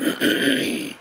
Sorry, Richard. My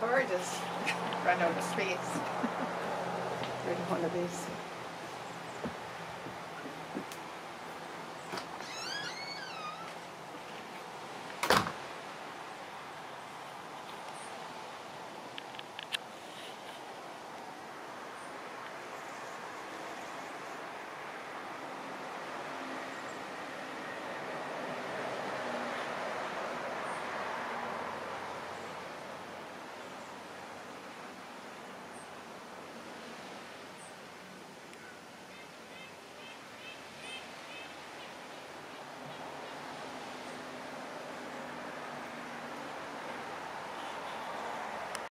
car just ran out of space. Of one of these.